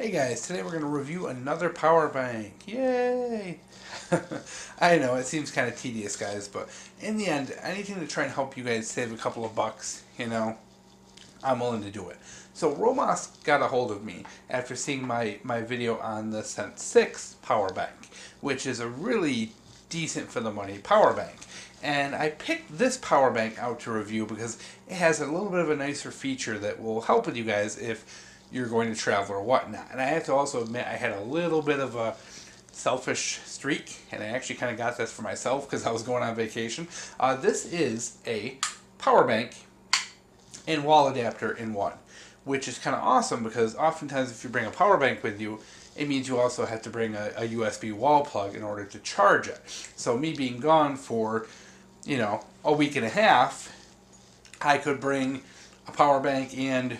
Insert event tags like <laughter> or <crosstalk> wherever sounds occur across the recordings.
Hey guys, today we're going to review another power bank. Yay! <laughs> I know, it seems kind of tedious guys, but in the end, anything to try and help you guys save a couple of bucks, you know, I'm willing to do it. So Romoss got a hold of me after seeing my, my video on the Sense 6 power bank, which is a really decent for the money power bank. And I picked this power bank out to review because it has a little bit of a nicer feature that will help with you guys if you're going to travel or whatnot. And I have to also admit I had a little bit of a selfish streak, and I actually kind of got this for myself because I was going on vacation. Uh, this is a power bank and wall adapter in one, which is kind of awesome because oftentimes if you bring a power bank with you, it means you also have to bring a, a USB wall plug in order to charge it. So me being gone for, you know, a week and a half, I could bring a power bank and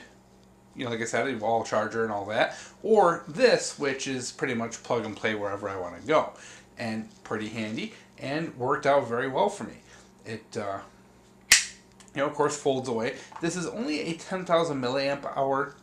you know, like I said, a wall charger and all that, or this, which is pretty much plug and play wherever I want to go, and pretty handy, and worked out very well for me. It, uh, you know, of course, folds away. This is only a 10,000 milliamp hour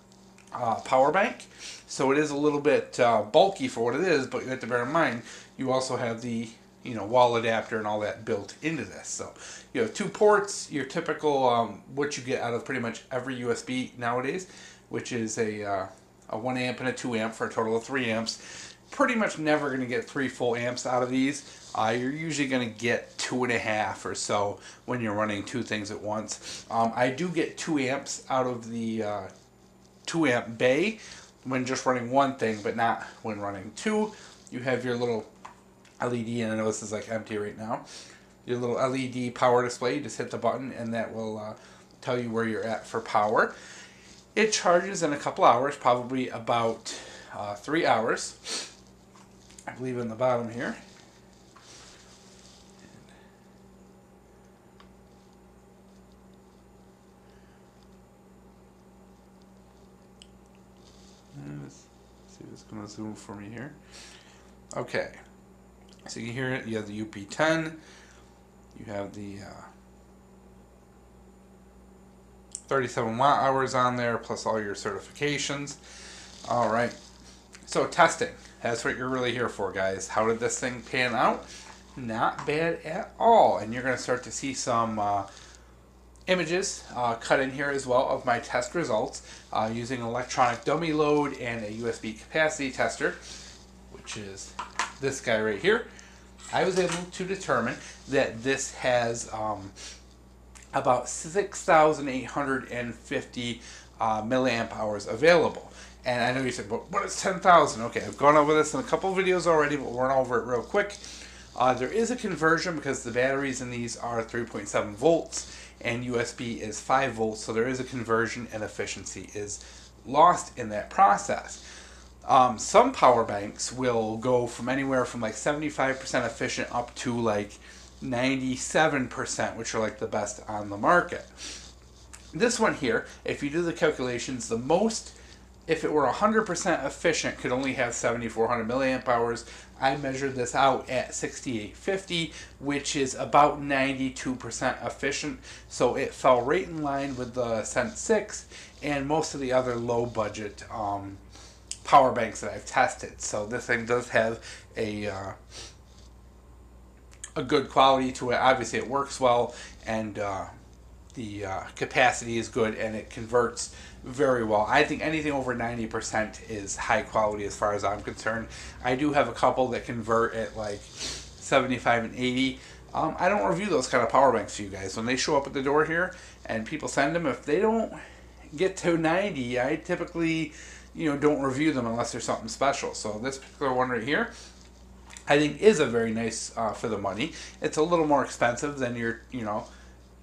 uh, power bank, so it is a little bit uh, bulky for what it is, but you have to bear in mind, you also have the you know wall adapter and all that built into this. So you have two ports, your typical um, what you get out of pretty much every USB nowadays which is a, uh, a 1 amp and a 2 amp for a total of 3 amps. Pretty much never going to get 3 full amps out of these. Uh, you're usually going to get two and a half or so when you're running two things at once. Um, I do get 2 amps out of the uh, 2 amp bay when just running one thing, but not when running two. You have your little LED, and I know this is like empty right now. Your little LED power display, you just hit the button and that will uh, tell you where you're at for power. It charges in a couple hours, probably about uh, three hours. I believe in the bottom here. Let's see if it's going to zoom for me here. Okay. So you hear it. You have the UP10. You have the uh, 37 watt hours on there, plus all your certifications. All right. So testing. That's what you're really here for, guys. How did this thing pan out? Not bad at all. And you're going to start to see some uh, images uh, cut in here as well of my test results uh, using electronic dummy load and a USB capacity tester, which is this guy right here. I was able to determine that this has um, about 6,850 uh, milliamp hours available. And I know you said, but what is 10,000? Okay, I've gone over this in a couple videos already, but we'll run over it real quick. Uh, there is a conversion because the batteries in these are 3.7 volts and USB is 5 volts, so there is a conversion and efficiency is lost in that process. Um, some power banks will go from anywhere from like 75% efficient up to like 97%, which are like the best on the market. This one here, if you do the calculations, the most, if it were 100% efficient, could only have 7400 milliamp hours. I measured this out at 6850, which is about 92% efficient. So it fell right in line with the Sense 6 and most of the other low budget um, power banks that I've tested. So this thing does have a uh, a good quality to it. Obviously, it works well, and uh, the uh, capacity is good, and it converts very well. I think anything over 90% is high quality as far as I'm concerned. I do have a couple that convert at like 75 and 80. Um, I don't review those kind of power banks for you guys. When they show up at the door here and people send them, if they don't get to 90, I typically, you know, don't review them unless there's something special. So this particular one right here, I think is a very nice uh, for the money. It's a little more expensive than your, you know,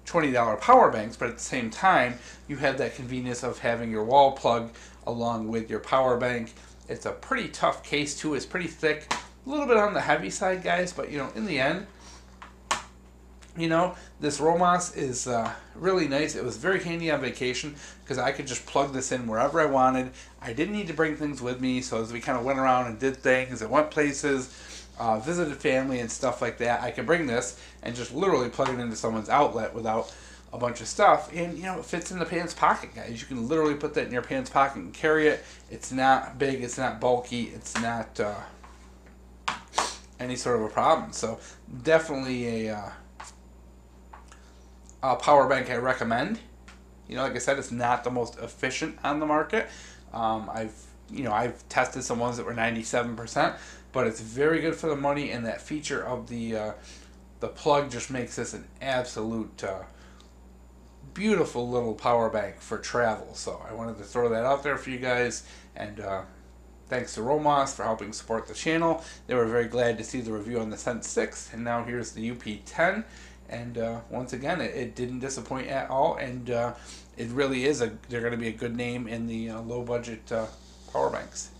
$20 power banks, but at the same time, you have that convenience of having your wall plug along with your power bank. It's a pretty tough case too. It's pretty thick, a little bit on the heavy side, guys, but you know, in the end, you know, this Romoss is uh, really nice. It was very handy on vacation because I could just plug this in wherever I wanted. I didn't need to bring things with me, so as we kind of went around and did things and went places, uh, visited family and stuff like that, I can bring this and just literally plug it into someone's outlet without a bunch of stuff, and you know it fits in the pants pocket, guys. You can literally put that in your pants pocket and carry it. It's not big, it's not bulky, it's not uh, any sort of a problem. So definitely a, uh, a power bank I recommend. You know, like I said, it's not the most efficient on the market. Um, I've you know I've tested some ones that were ninety seven percent, but it's very good for the money, and that feature of the uh, the plug just makes this an absolute uh, beautiful little power bank for travel. So I wanted to throw that out there for you guys, and uh, thanks to Romoss for helping support the channel. They were very glad to see the review on the Sense 6, and now here's the UP10. And uh, once again, it, it, didn't disappoint at all, and uh, it really is a. They're going to be a good name in the uh, low budget power banks.